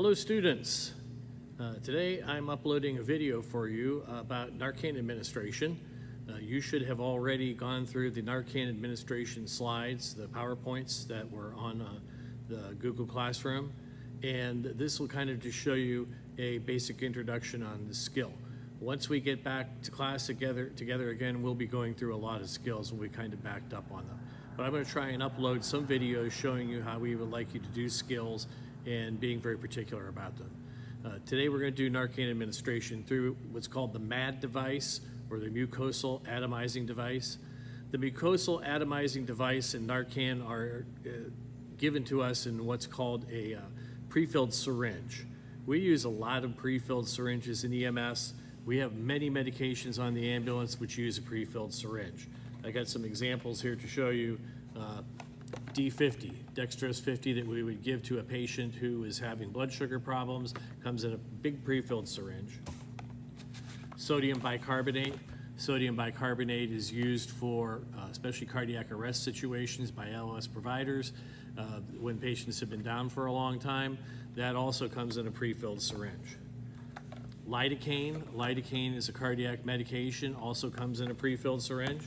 Hello students. Uh, today I'm uploading a video for you about Narcan administration. Uh, you should have already gone through the Narcan administration slides, the PowerPoints that were on uh, the Google Classroom. And this will kind of just show you a basic introduction on the skill. Once we get back to class together, together again, we'll be going through a lot of skills and we kind of backed up on them. But I'm going to try and upload some videos showing you how we would like you to do skills and being very particular about them. Uh, today we're going to do Narcan administration through what's called the MAD device or the mucosal atomizing device. The mucosal atomizing device and Narcan are uh, given to us in what's called a uh, pre-filled syringe. We use a lot of pre-filled syringes in EMS. We have many medications on the ambulance which use a pre-filled syringe. I got some examples here to show you. Uh, D50, dextrose 50 that we would give to a patient who is having blood sugar problems, comes in a big pre-filled syringe. Sodium bicarbonate. Sodium bicarbonate is used for uh, especially cardiac arrest situations by ALS providers uh, when patients have been down for a long time. That also comes in a pre-filled syringe. Lidocaine. Lidocaine is a cardiac medication, also comes in a pre-filled syringe.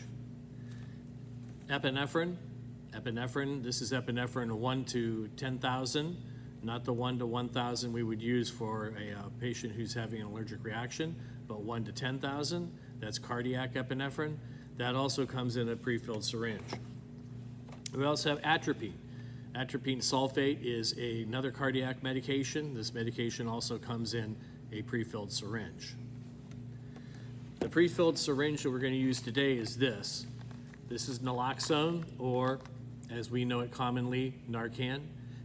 Epinephrine. Epinephrine, this is epinephrine 1 to 10,000, not the 1 to 1,000 we would use for a uh, patient who's having an allergic reaction, but 1 to 10,000, that's cardiac epinephrine. That also comes in a pre-filled syringe. We also have atropine. Atropine sulfate is a, another cardiac medication. This medication also comes in a pre-filled syringe. The pre-filled syringe that we're going to use today is this. This is naloxone, or as we know it commonly, Narcan,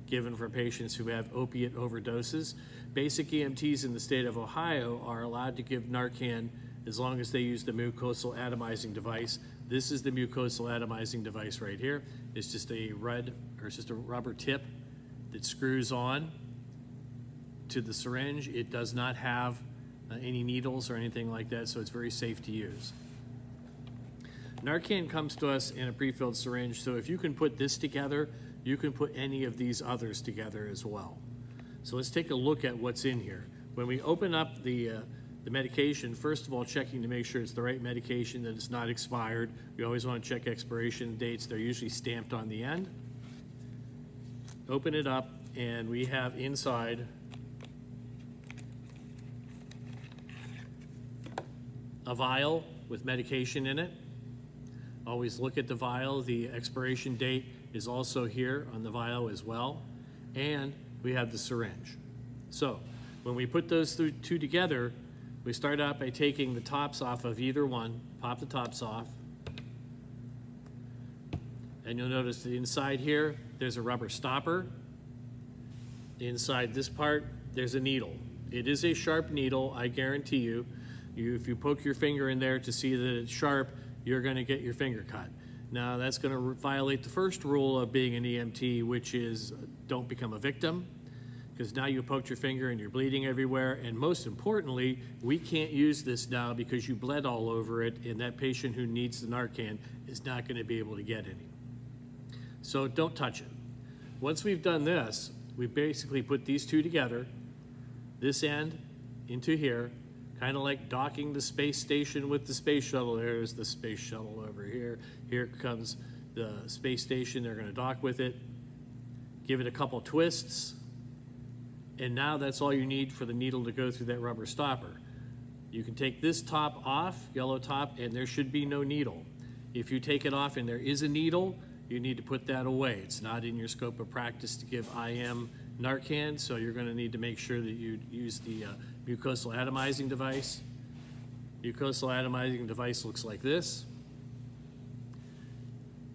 given for patients who have opiate overdoses. Basic EMTs in the state of Ohio are allowed to give Narcan as long as they use the mucosal atomizing device. This is the mucosal atomizing device right here. It's just a red, or it's just a rubber tip that screws on to the syringe. It does not have uh, any needles or anything like that, so it's very safe to use. Narcan comes to us in a pre-filled syringe, so if you can put this together, you can put any of these others together as well. So let's take a look at what's in here. When we open up the, uh, the medication, first of all, checking to make sure it's the right medication, that it's not expired. We always want to check expiration dates. They're usually stamped on the end. Open it up, and we have inside a vial with medication in it. Always look at the vial. The expiration date is also here on the vial as well. And we have the syringe. So when we put those two together, we start out by taking the tops off of either one, pop the tops off. And you'll notice that inside here, there's a rubber stopper. Inside this part, there's a needle. It is a sharp needle, I guarantee you. you if you poke your finger in there to see that it's sharp, you're going to get your finger cut. Now, that's going to violate the first rule of being an EMT, which is uh, don't become a victim, because now you poked your finger and you're bleeding everywhere. And most importantly, we can't use this now because you bled all over it, and that patient who needs the Narcan is not going to be able to get any. So don't touch it. Once we've done this, we basically put these two together, this end into here, kind of like docking the space station with the space shuttle. There's the space shuttle over here. Here comes the space station. They're going to dock with it. Give it a couple twists. And now that's all you need for the needle to go through that rubber stopper. You can take this top off, yellow top, and there should be no needle. If you take it off and there is a needle, you need to put that away. It's not in your scope of practice to give IM Narcan, so you're going to need to make sure that you use the uh, mucosal atomizing device. Mucosal atomizing device looks like this.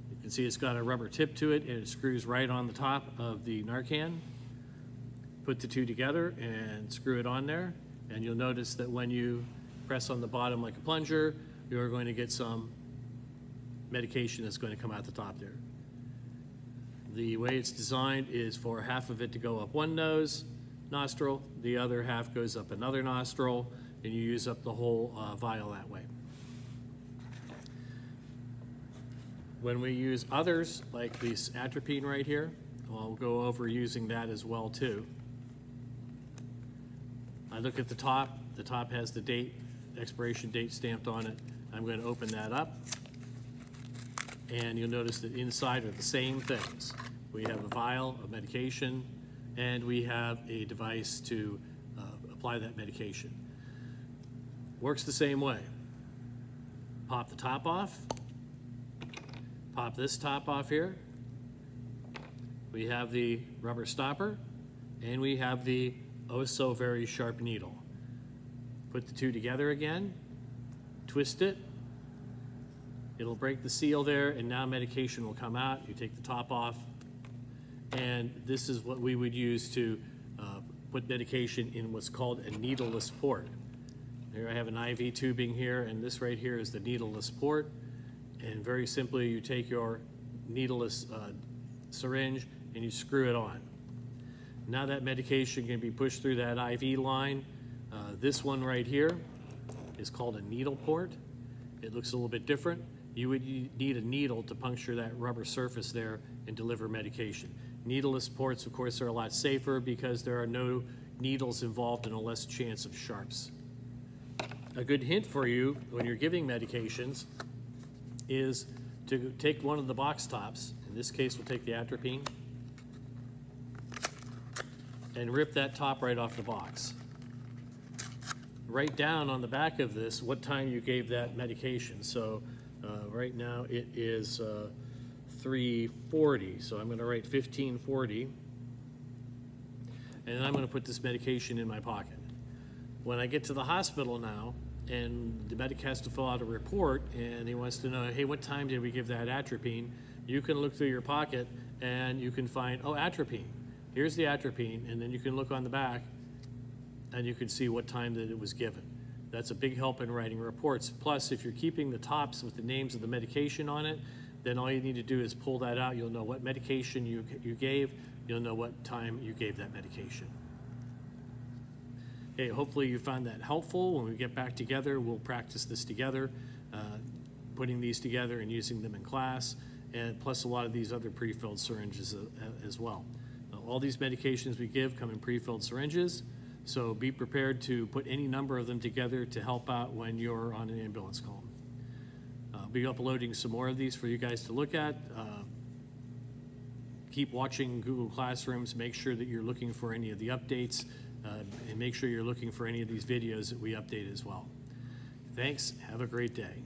You can see it's got a rubber tip to it and it screws right on the top of the Narcan. Put the two together and screw it on there and you'll notice that when you press on the bottom like a plunger, you're going to get some medication that's going to come out the top there. The way it's designed is for half of it to go up one nose, nostril, the other half goes up another nostril, and you use up the whole uh, vial that way. When we use others, like this atropine right here, I'll go over using that as well too. I look at the top, the top has the date, expiration date stamped on it. I'm going to open that up. And you'll notice that inside are the same things. We have a vial of medication, and we have a device to uh, apply that medication. Works the same way. Pop the top off. Pop this top off here. We have the rubber stopper, and we have the oh so very sharp needle. Put the two together again, twist it, it'll break the seal there, and now medication will come out. You take the top off, and this is what we would use to uh, put medication in what's called a needleless port. Here I have an IV tubing here, and this right here is the needleless port. And very simply, you take your needleless uh, syringe and you screw it on. Now that medication can be pushed through that IV line. Uh, this one right here is called a needle port. It looks a little bit different. You would need a needle to puncture that rubber surface there and deliver medication. Needleless ports, of course, are a lot safer because there are no needles involved and a less chance of sharps. A good hint for you when you're giving medications is to take one of the box tops. In this case, we'll take the atropine and rip that top right off the box. Write down on the back of this what time you gave that medication. So uh, right now it is uh, 340, so I'm going to write 1540. And I'm going to put this medication in my pocket. When I get to the hospital now, and the medic has to fill out a report, and he wants to know, hey, what time did we give that atropine? You can look through your pocket, and you can find, oh, atropine here's the atropine, and then you can look on the back and you can see what time that it was given. That's a big help in writing reports. Plus, if you're keeping the tops with the names of the medication on it, then all you need to do is pull that out. You'll know what medication you, you gave. You'll know what time you gave that medication. Hey, hopefully you found that helpful. When we get back together, we'll practice this together, uh, putting these together and using them in class, and plus a lot of these other pre-filled syringes uh, as well. All these medications we give come in pre-filled syringes, so be prepared to put any number of them together to help out when you're on an ambulance call. Uh, I'll be uploading some more of these for you guys to look at. Uh, keep watching Google Classrooms. Make sure that you're looking for any of the updates, uh, and make sure you're looking for any of these videos that we update as well. Thanks. Have a great day.